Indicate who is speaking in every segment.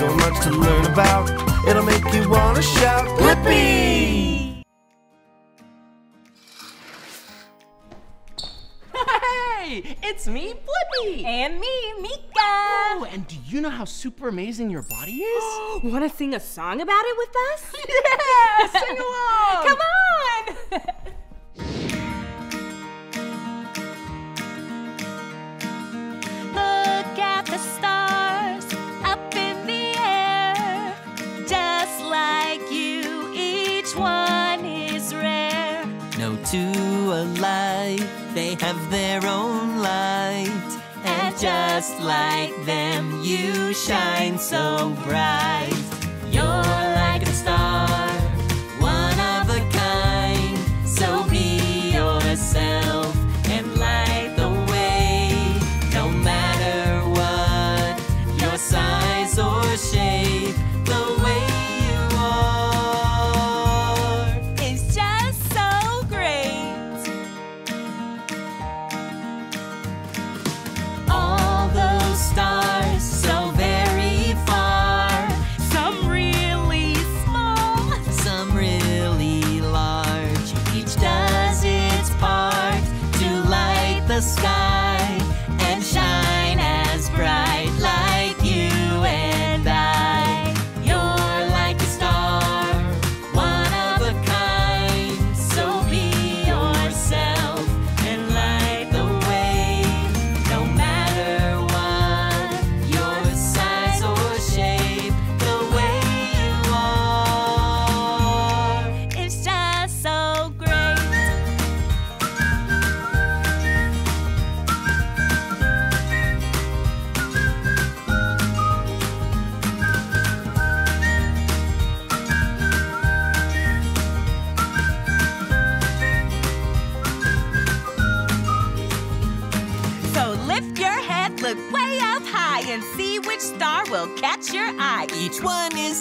Speaker 1: so much to learn about. It'll make you wanna shout, Blippi!
Speaker 2: Hey, it's me, Blippi!
Speaker 3: And me, Meekah!
Speaker 2: Oh, and do you know how super amazing your body is?
Speaker 3: Want to sing a song about it with us?
Speaker 2: yeah, sing along!
Speaker 3: Come on!
Speaker 4: have their own light. And just like them, you shine so bright. You're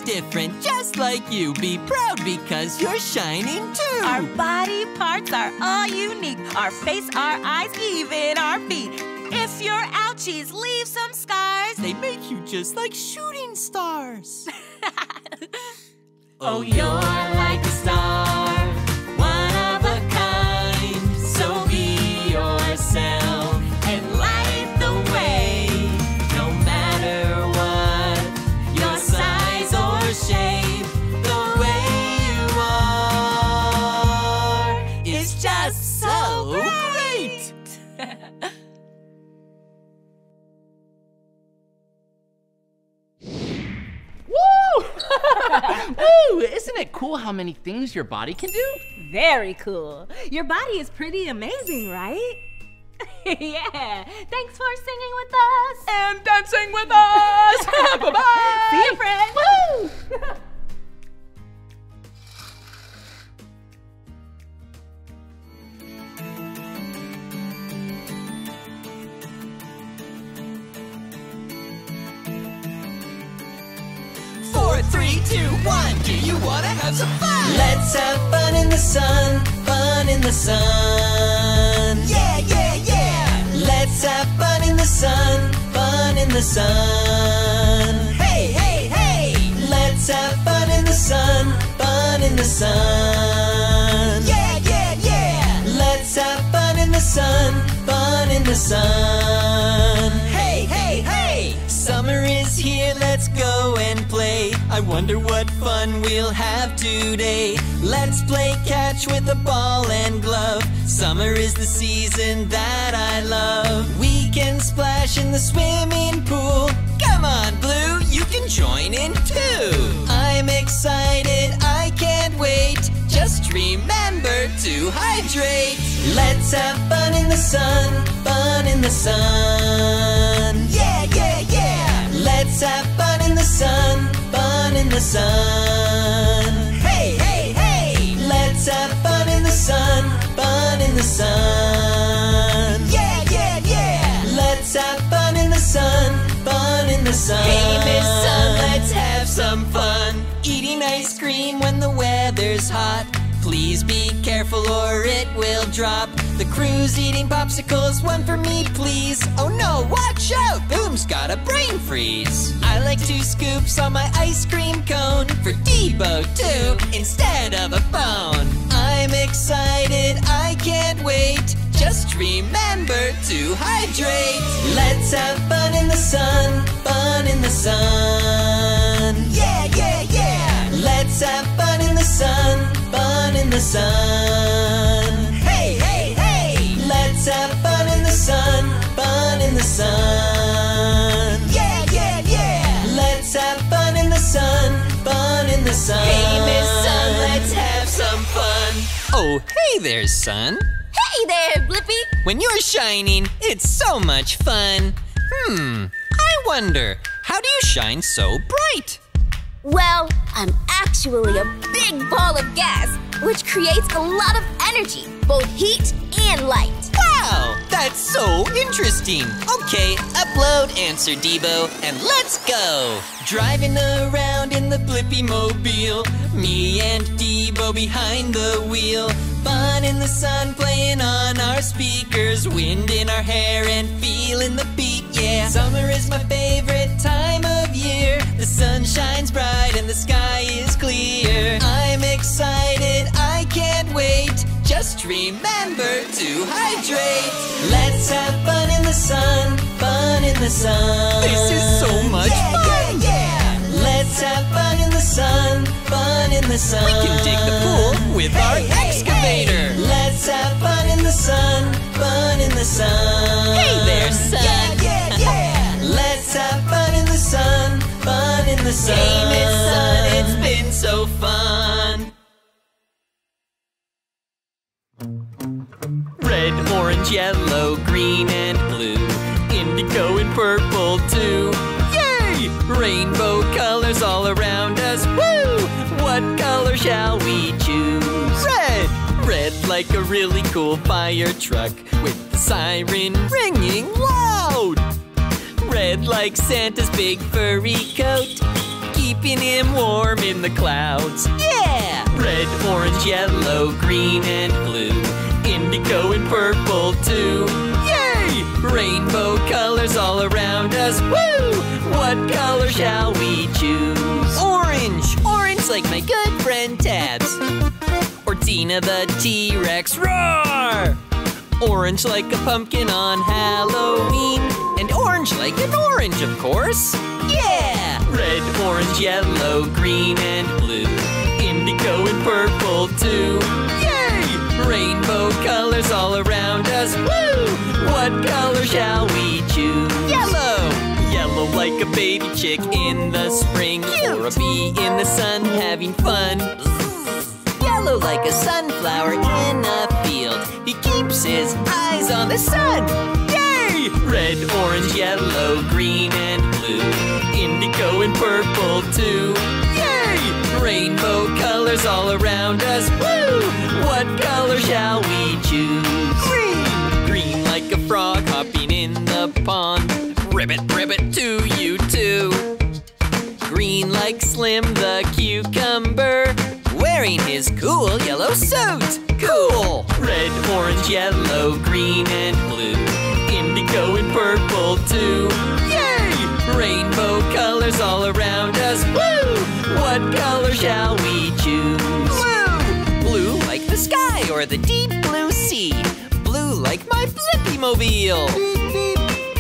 Speaker 4: different, just like you. Be proud because you're shining too.
Speaker 5: Our body parts are all unique. Our face, our eyes, even our feet. If your ouchies leave some scars,
Speaker 4: they make you just like shooting stars.
Speaker 5: Oh, oh,
Speaker 4: you're like
Speaker 2: it cool how many things your body can do?
Speaker 3: Very cool. Your body is pretty amazing, right? yeah. Thanks for singing with us.
Speaker 2: And dancing with us! bye bye!
Speaker 3: See you, friend.
Speaker 4: Two, one. Do you wanna have some fun? Let's have fun in the sun, fun in the sun. Yeah, yeah, yeah. Let's have fun in the sun, fun in the sun. Hey, hey, hey. Let's have fun in the sun, fun in the sun. Yeah, yeah, yeah. Let's have fun in the sun, fun in the sun. I wonder what fun we'll have today. Let's play catch with a ball and glove. Summer is the season that I love. We can splash in the swimming pool. Come on, Blue, you can join in too. I'm excited, I can't wait. Just remember to hydrate. Let's have fun in the sun, fun in the sun. Yeah, yeah, yeah. Let's have fun in the sun, in the sun. Hey, hey, hey. Let's have fun in the sun, fun in the sun. Yeah, yeah, yeah. Let's have fun in the sun, fun in the sun. Hey, Miss Sun, let's have some fun. Eating ice cream when the weather's hot. Please be careful or it will drop. The crew's eating popsicles, one for me, please. Oh no, watch out! Boom's got a brain freeze. I like two scoops on my ice cream cone for Debo too, instead of a phone. I'm excited, I can't wait. Just remember to hydrate. Let's have fun in the sun, fun in the sun. Yeah, yeah, yeah. Let's have the sun, fun in the sun. Hey, hey, hey. Let's have fun in the sun, fun in the sun. Yeah, yeah, yeah. Let's have fun in the sun, fun in the sun. Hey, Miss Sun, let's have some fun. Oh, hey there, Sun.
Speaker 6: Hey there, Blippi!
Speaker 4: When you're shining, it's so much fun. Hmm, I wonder, how do you shine so bright?
Speaker 6: Well, I'm actually a big ball of gas, which creates a lot of energy, both heat and light.
Speaker 4: Wow, that's so interesting. Okay, upload answer Debo and let's go. Driving around in the Blippi Mobile, me and Debo behind the wheel. Fun in the sun playing on our speakers, wind in our hair and feeling the beat, yeah. Summer is my favorite time of The sun shines bright and the sky is clear. I'm excited, I can't wait. Just remember to hydrate. Let's have fun in the sun, fun in the sun. This is so much fun. Yeah, yeah. Let's have fun in the sun, fun in the sun. We can dig the pool with our excavator. Let's have fun in the sun, fun in the sun. Hey there, sun. Yeah, yeah, yeah. Let's have fun in the sun, the sun. Hey, Miss Sun, uh, it's been so fun. Red, orange, yellow, green, and blue. Indigo and purple, too. Yay! Rainbow colors all around us. Woo! What color shall we choose? Red! Red like a really cool fire truck with the siren ringing loud. Red like Santa's big furry coat, keeping him warm in the clouds. Yeah! Red, orange, yellow, green, and blue. Indigo and purple, too. Yay! Rainbow colors all around us. Woo! What color shall we choose? Orange! Orange like my good friend Tabs. Or Tina the T-Rex. Roar! Orange like a pumpkin on Halloween. And orange like an orange, of course. Yeah! Red, orange, yellow, green, and blue. Indigo and purple, too. Yay! Rainbow colors all around us. Woo! What color shall we choose? Yellow! Yellow like a baby chick in the spring. Or a bee in the sun having fun. Yellow like a sunflower in a field. He keeps his eyes on the sun. Red, orange, yellow, green, and blue. Indigo and purple, too. Yay! Rainbow colors all around us. Woo! What color shall we choose? Green! Green like a frog hopping in the pond. Ribbit, ribbit to you too. Green like Slim the cucumber, wearing his cool yellow suit. Cool! Red, orange, yellow, green, and blue. The deep blue sea. Blue like my Blippi Mobile.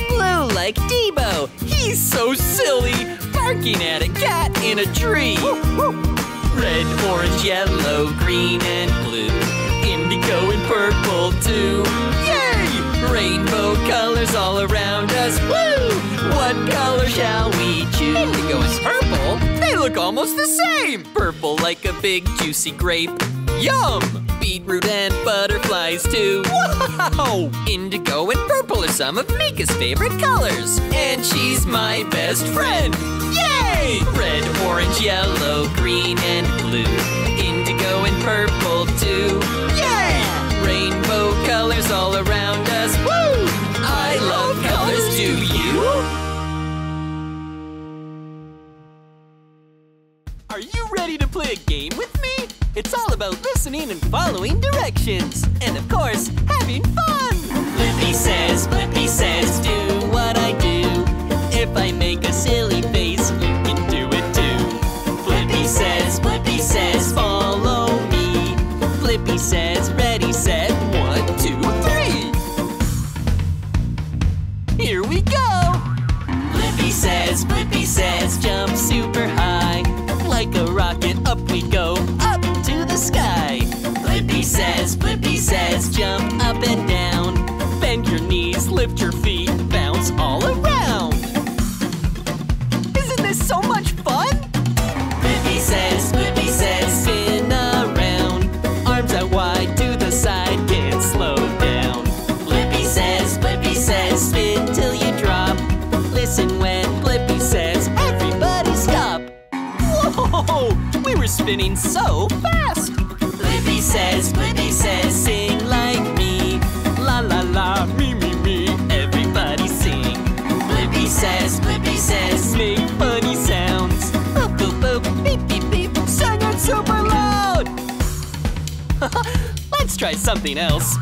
Speaker 4: Blue like Debo. He's so silly, barking at a cat in a tree. Red, orange, yellow, green, and blue. Indigo and purple, too. Yay! Rainbow colors all around us. Woo! What color shall we choose? Indigo and purple? They look almost the same. Purple like a big juicy grape. Yum! Beetroot and butterflies too. Wow! Indigo and purple are some of Meekah's favorite colors. And she's my best friend. Yay! Red, orange, yellow, green, and blue. Indigo and purple too. Yay! Rainbow colors all around us. Woo! I love colors, do you? Are you ready to play a game? It's all about listening and following directions. And of course, having fun. Blippi says, Blippi says, do what I do. If I make a silly face, you can do it too. Blippi says, Blippi says, follow me. Blippi says, ready, set, one, two, three. Here we go! Blippi says, Blippi says, jump super high. Like a rocket, up we go, says, Blippi says, jump up and down. Bend your knees, lift your feet, bounce all around. Isn't this so much fun? Blippi says, Blippi says, spin around. Arms out wide to the side, can't slow down. Blippi says, Blippi says, spin till you drop. Listen when Blippi says, everybody stop. Whoa, we were spinning so fast. Says, Blippi says, sing like me. La la la, me me me, everybody sing. Blippi says, Blippi says, make funny sounds. Boop boop boop, beep beep beep, sing it super loud. Let's try something else.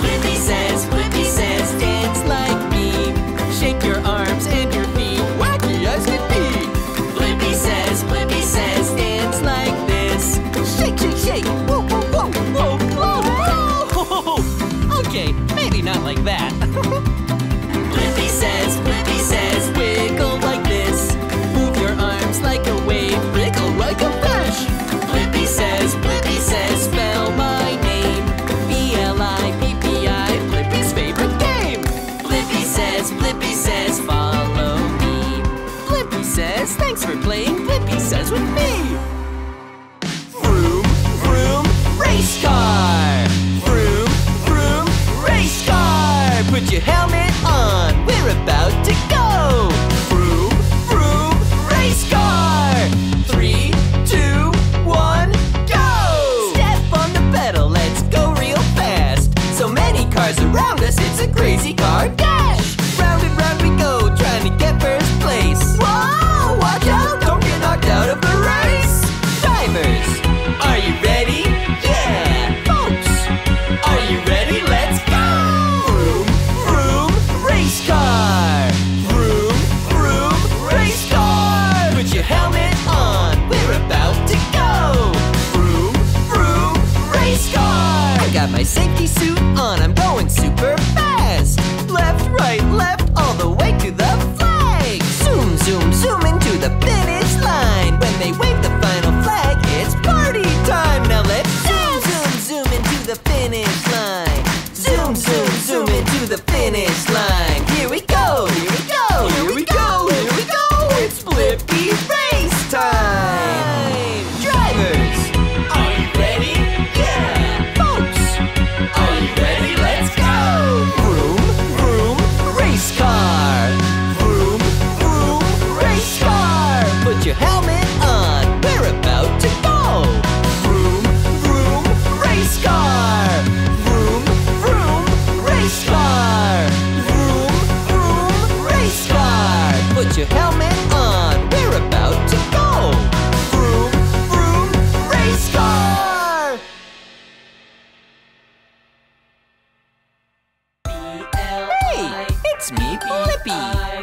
Speaker 4: Blippi says, Blippi says, dance like me. Shake your arms and your feet, wacky as can be. Blippi says, Blippi says, dance like this. Shake, shake, shake, whoa, Okay, maybe not like that. Blippi says, Blippi says, got my safety suit on, I'm going super fast! Left, right, left, all the way to the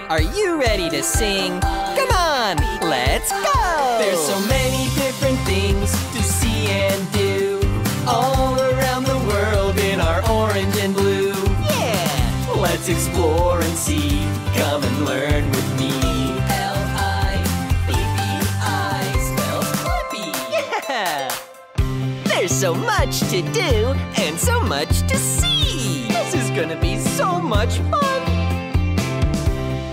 Speaker 4: Are you ready to sing? Come on, let's go. There's so many so much to do and so much to see. This is gonna be so much fun.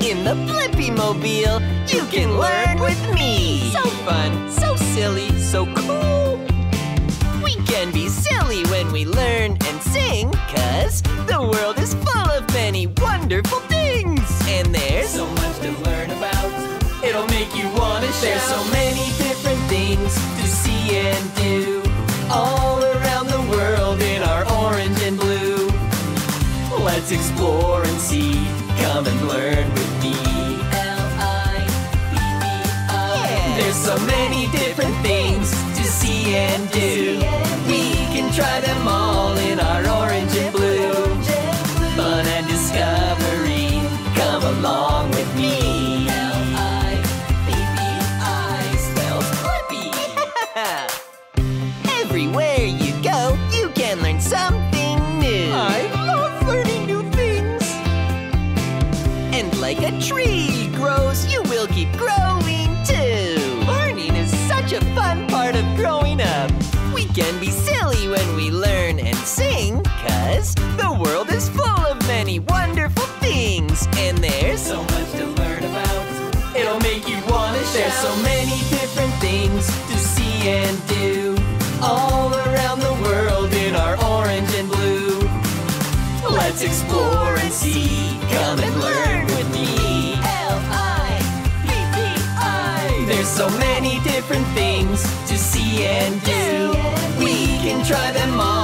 Speaker 4: In the Blippi Mobile, you can learn with me. So fun, so silly, so cool. We can be silly when we learn and sing, cause the world is full of many wonderful things. And there's so much to learn about. It'll make you wanna. There's so many different things different things to see and do. We can try them all in our orange sing, cause the world is full of many wonderful things. And there's so much to learn about. It'll make you wanna shout. There's so many different things to see and do. All around the world in our orange and blue. Let's explore and see. Come and learn with me. L-I-P-P-I. There's so many different things to see and do. We can try them all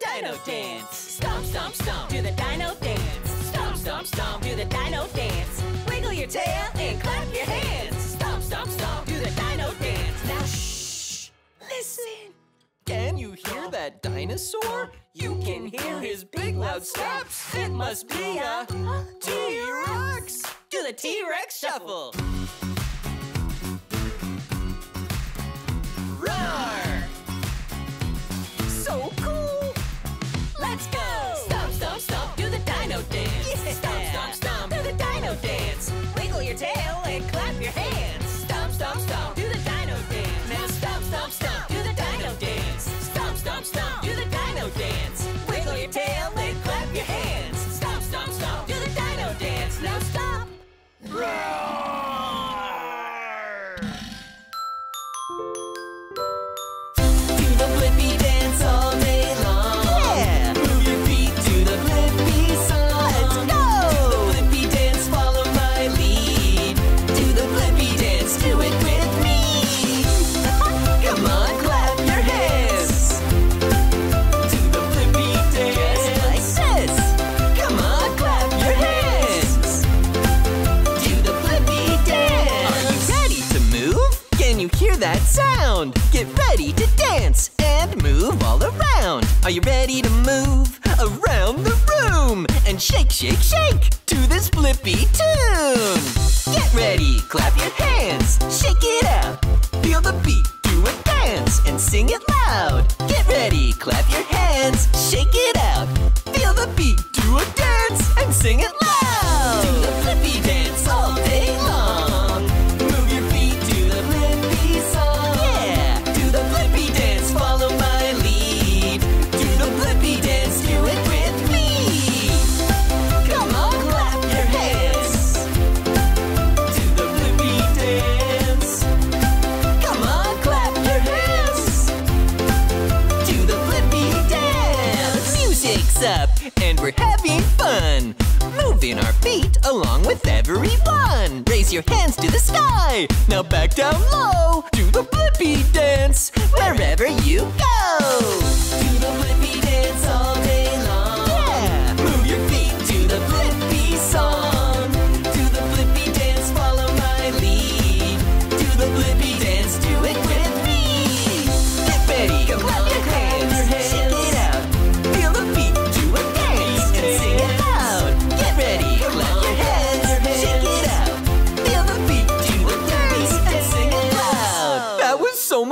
Speaker 5: dino dance. Stomp, stomp, stomp, do the dino dance. Stomp, stomp, stomp, do the dino dance.
Speaker 4: Wiggle your tail and clap your hands.
Speaker 5: Stomp, stomp, stomp, do the dino dance. Now
Speaker 4: Shh! Listen! Can you hear that dinosaur? You can hear his big loud steps. It must be a T-Rex. Do the T-Rex shuffle. Roar! So!
Speaker 5: Let's go. Stomp, stomp, stomp, do the dino dance.
Speaker 4: Yeah.
Speaker 5: Stomp, stomp, stomp, do the dino dance.
Speaker 4: Wiggle your tail and clap your hands.
Speaker 5: Stomp, stomp, stomp, do the dino dance. Now stomp, stomp, stomp, do the dino dance. Stomp, stomp, stomp, do the dino dance.
Speaker 4: Wiggle your tail and clap your hands.
Speaker 5: Stomp, stomp, stomp, do the dino dance. Now stop.
Speaker 4: Do Are you ready to move around the room? And shake, shake, shake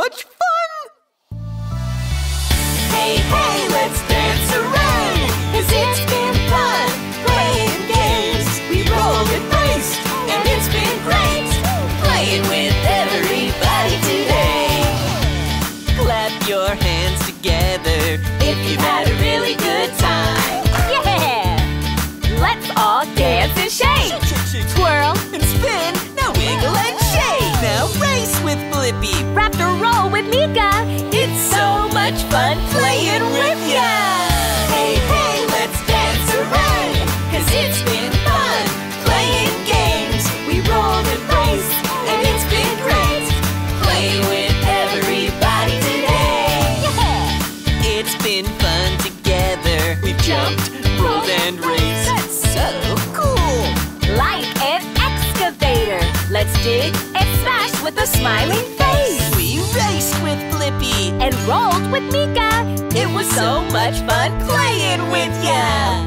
Speaker 4: much fun! Hey, hey, let's dance around! Cause it's been fun playing games. We rolled and dice and it's been great playing with everybody today. Clap your hands together if you've had a really good time.
Speaker 3: Yeah! Let's all dance and shake! smiling face!
Speaker 4: We raced with Blippi
Speaker 3: And rolled with Meekah!
Speaker 4: It was so much fun playing with ya!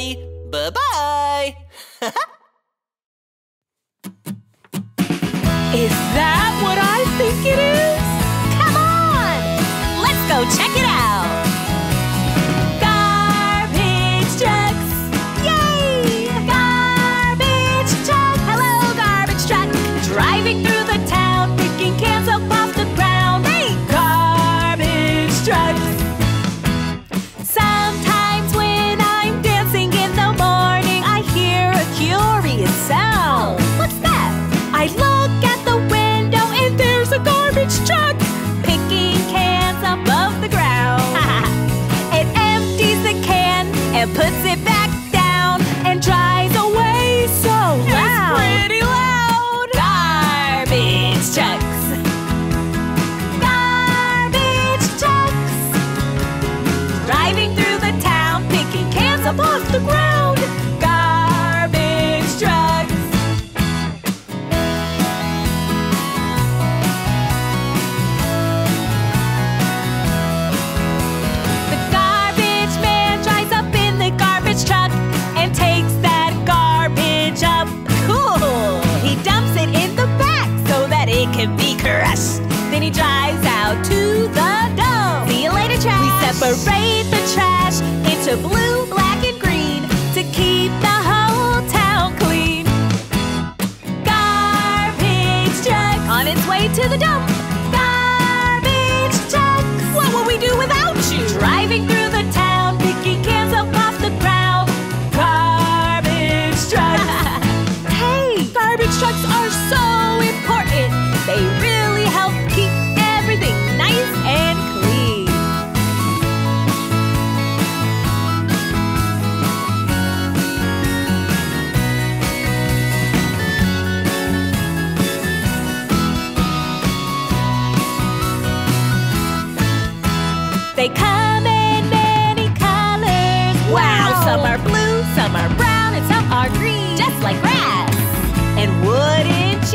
Speaker 4: everybody. Bye-bye.
Speaker 3: is that what I think it is? Come on! Let's go check it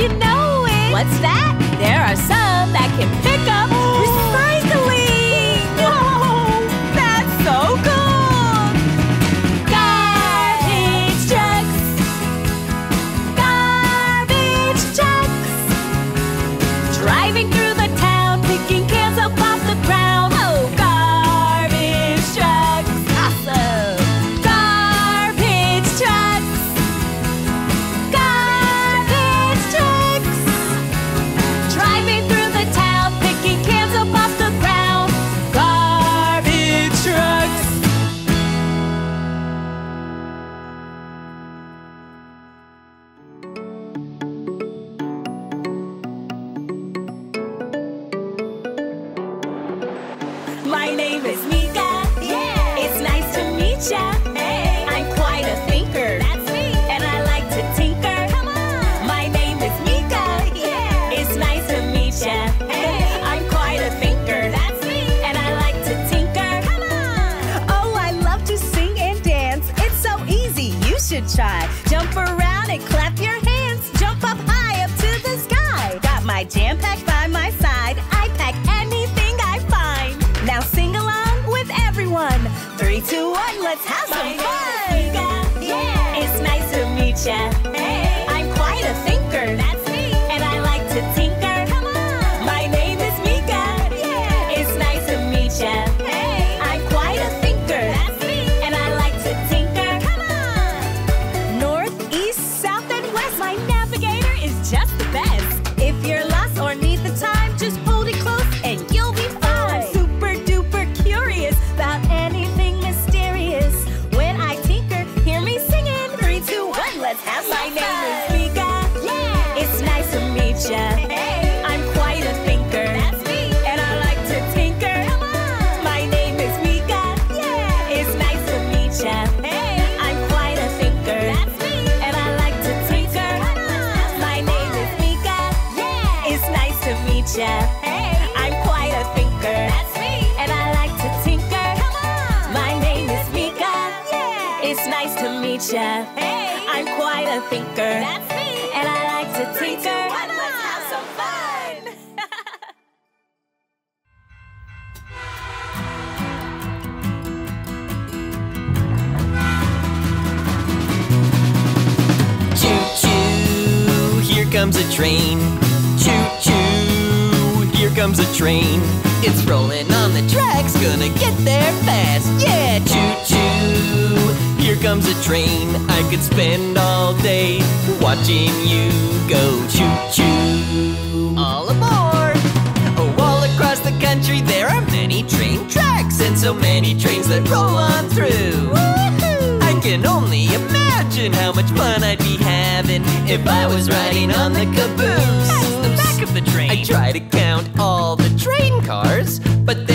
Speaker 3: you know it! What's that? There are some let's have some fun. Yeah, it's nice to meet ya. To meet ya. Hey, I'm quite a thinker. That's me. And I like to tinker. Come on. Let's have some fun.
Speaker 4: Choo choo, here comes a train. Choo choo, here comes a train. It's rolling on the tracks, gonna get there fast. Yeah, choo choo, here comes a train. I could spend all day watching you go. Choo choo, all aboard. Oh, all across the country there are many train tracks and so many trains that roll on through. I can only imagine how much fun I'd be having if I was riding on the caboose.
Speaker 2: That's the back of the train.
Speaker 4: I try to count all the train cars, but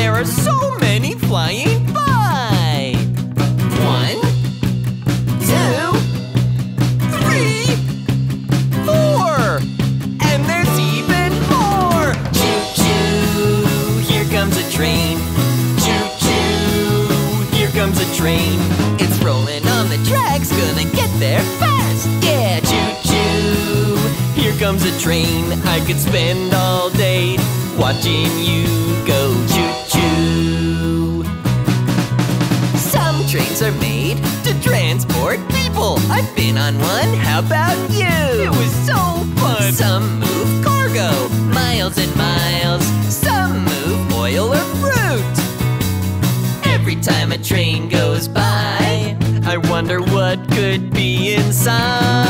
Speaker 4: could spend all day watching you go. Choo choo. Some trains are made to transport people. I've been on one. How about you? It was so fun. Some move cargo, miles and miles. Some move oil or fruit. Every time a train goes by, I wonder what could be inside.